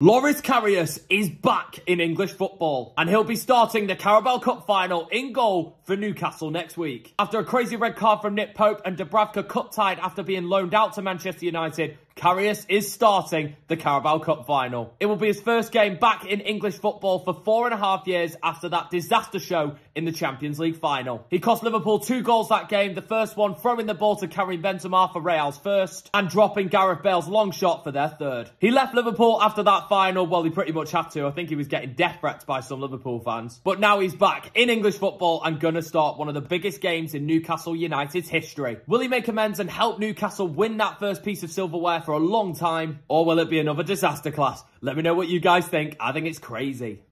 Loris Karius is back in English football and he'll be starting the Carabao Cup final in goal for Newcastle next week. After a crazy red card from Nick Pope and Dubravka cup tied after being loaned out to Manchester United, Karius is starting the Carabao Cup final. It will be his first game back in English football for four and a half years after that disaster show in the Champions League final. He cost Liverpool two goals that game, the first one throwing the ball to Karim Benzema for Real's first and dropping Gareth Bale's long shot for their third. He left Liverpool after that final, well, he pretty much had to. I think he was getting death threats by some Liverpool fans. But now he's back in English football and gonna start one of the biggest games in Newcastle United's history. Will he make amends and help Newcastle win that first piece of silverware for a long time? Or will it be another disaster class? Let me know what you guys think. I think it's crazy.